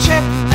chip.